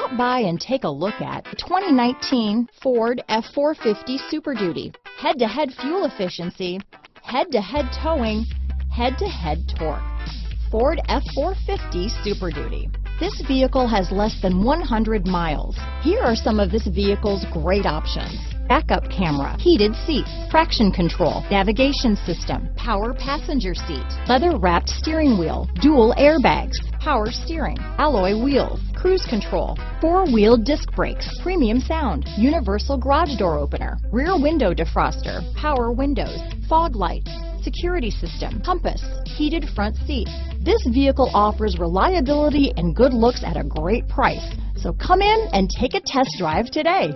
Stop by and take a look at the 2019 Ford F-450 Super Duty. Head-to-head fuel efficiency, head-to-head towing, head-to-head torque. Ford F-450 Super Duty. This vehicle has less than 100 miles. Here are some of this vehicle's great options. Backup camera, heated seats, traction control, navigation system, power passenger seat, leather wrapped steering wheel, dual airbags, power steering, alloy wheels, cruise control, four-wheel disc brakes, premium sound, universal garage door opener, rear window defroster, power windows, fog lights, security system, compass, heated front seats. This vehicle offers reliability and good looks at a great price. So come in and take a test drive today.